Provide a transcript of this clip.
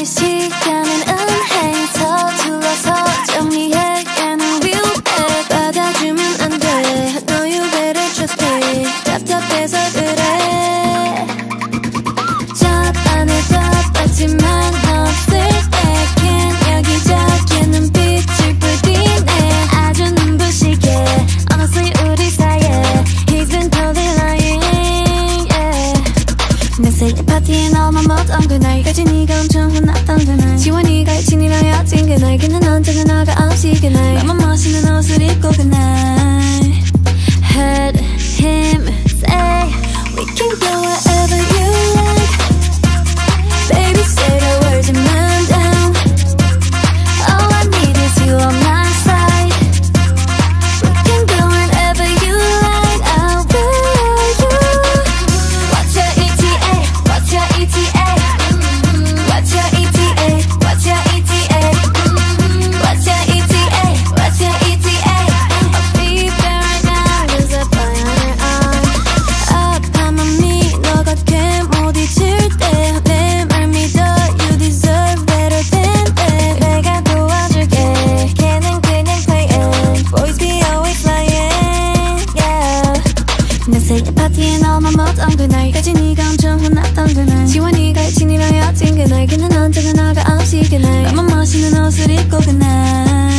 말하지 많이 시간은 내 생일 파티에 너만 못온 그날 까지 네가 엄청 혼났던 그날. 지원이가 친이랑 헤어진 그날. 걔는 언제나 너가 없이 그날. 나만 멋있는 옷을 입고 그날 내 생일 파티에 너만 못온 그날까지 네가 엄청 혼났던 그날. 지원이가 친이랑 헤어진 그날. 걔는 언제나 너가 없이 그날. 나만 멋있는 옷을 입고 그날